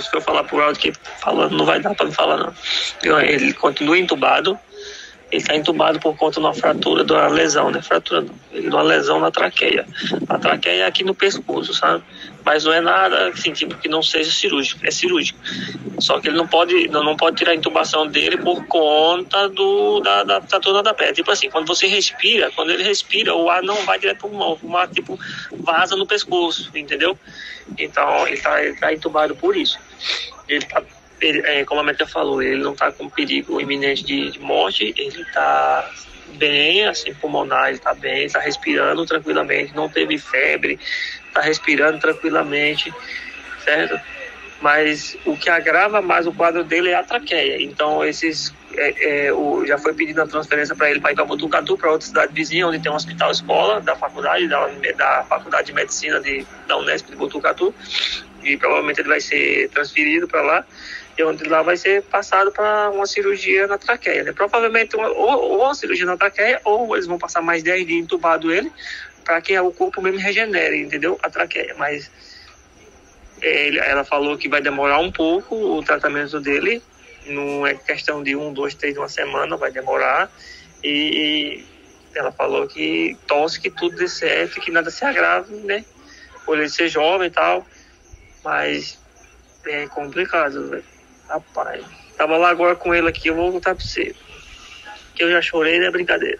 Se eu falar por áudio que falando não vai dar para me falar não. Ele continua entubado, ele está entubado por conta de uma fratura, de uma lesão, né? Fratura de uma lesão na traqueia. A traqueia é aqui no pescoço, sabe? Mas não é nada, assim, tipo, que não seja cirúrgico, é cirúrgico. Só que ele não pode, não, não pode tirar a intubação dele por conta do, da, da fratura da pele. Tipo assim, quando você respira, quando ele respira, o ar não vai direto para o pulmão, o ar, tipo, vaza no pescoço, entendeu? Então, ele está tá entubado por isso. É, como a Meta falou, ele não está com perigo iminente de, de morte, ele está bem, assim, pulmonar, ele está bem, está respirando tranquilamente, não teve febre, está respirando tranquilamente, certo? Mas o que agrava mais o quadro dele é a traqueia. Então, esses é, é, o, já foi pedido a transferência para ele para ir para Botucatu, para outra cidade vizinha, onde tem um hospital escola da faculdade, da, da Faculdade de Medicina de, da Unesp de Botucatu. E provavelmente ele vai ser transferido para lá e onde lá vai ser passado para uma cirurgia na traqueia. Né? Provavelmente uma, ou, ou cirurgia na traqueia, ou eles vão passar mais 10 dias entubado ele, para que o corpo mesmo regenere, entendeu? A traqueia. Mas ele, ela falou que vai demorar um pouco o tratamento dele, não é questão de um, dois, três, uma semana, vai demorar. E, ela falou que torce que tudo dê certo, que nada se agrave, né? Por ele ser jovem e tal, mas é complicado, velho. Rapaz, tava lá agora com ele aqui, eu vou contar pra você. Que eu já chorei, não é brincadeira.